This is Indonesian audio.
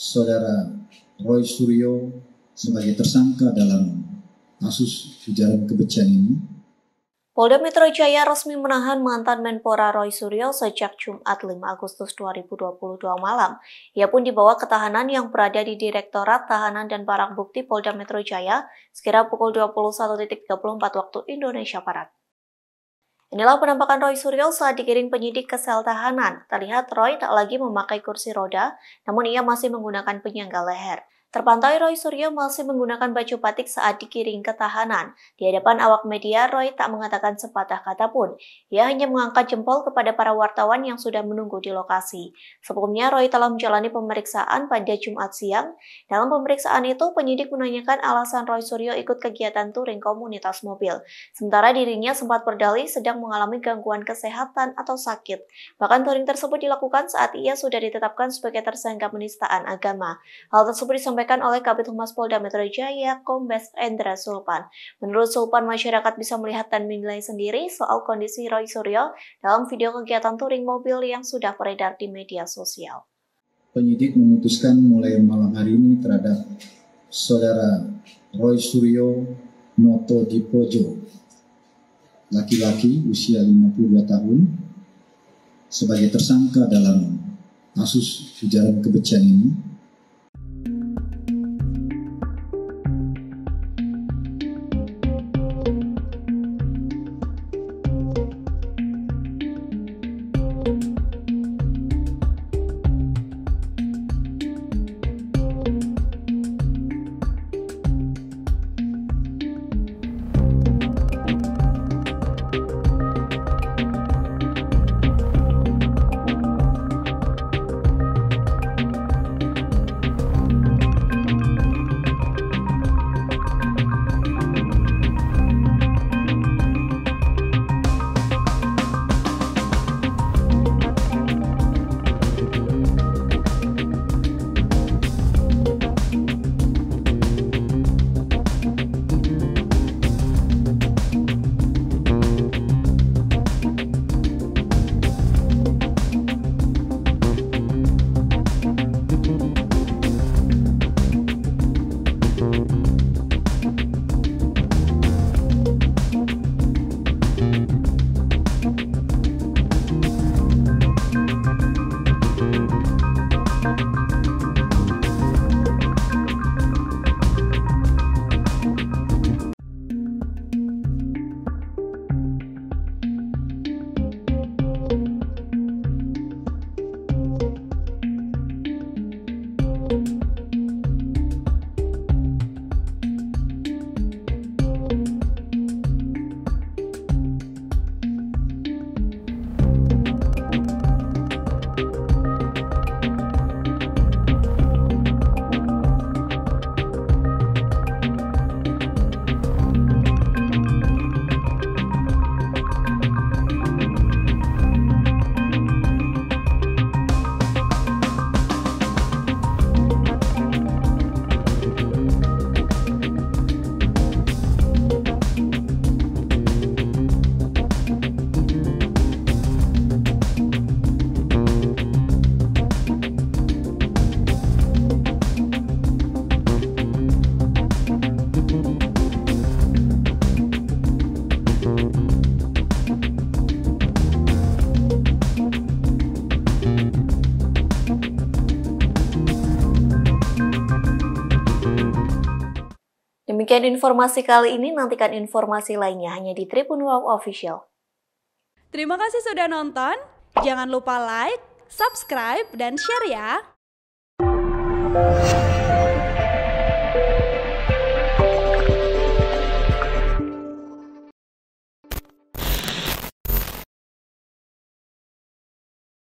saudara Roy Suryo sebagai tersangka dalam kasus ujaran kebencian ini. Polda Metro Jaya resmi menahan mantan Menpora Roy Suryo sejak Jumat 5 Agustus 2022 malam. Ia pun dibawa ke tahanan yang berada di Direktorat Tahanan dan Barang Bukti Polda Metro Jaya sekira pukul 21.34 waktu Indonesia Barat. Inilah penampakan Roy Suryo saat dikirim penyidik ke sel tahanan. Terlihat Roy tak lagi memakai kursi roda, namun ia masih menggunakan penyangga leher. Terpantau Roy Suryo masih menggunakan baju batik saat dikiring ke tahanan. Di hadapan awak media, Roy tak mengatakan sepatah kata pun. Ia hanya mengangkat jempol kepada para wartawan yang sudah menunggu di lokasi. Sebelumnya, Roy telah menjalani pemeriksaan pada Jumat siang. Dalam pemeriksaan itu, penyidik menanyakan alasan Roy Suryo ikut kegiatan touring komunitas mobil. Sementara dirinya sempat berdalih sedang mengalami gangguan kesehatan atau sakit. Bahkan touring tersebut dilakukan saat ia sudah ditetapkan sebagai tersangka penistaan agama. Hal tersebut disampaikan disampaikan oleh Kabit Humas Polda Metro Jaya, Kombes Endra Sulpan. Menurut Sulpan, masyarakat bisa melihat dan menilai sendiri soal kondisi Roy Suryo dalam video kegiatan touring mobil yang sudah beredar di media sosial. Penyidik memutuskan mulai malam hari ini terhadap saudara Roy Suryo Noto Dipojo, laki-laki usia 52 tahun, sebagai tersangka dalam kasus ujaran kebencian ini Demikian informasi kali ini, nantikan informasi lainnya hanya di Tribun Wow Official. Terima kasih sudah nonton, jangan lupa like, subscribe, dan share ya!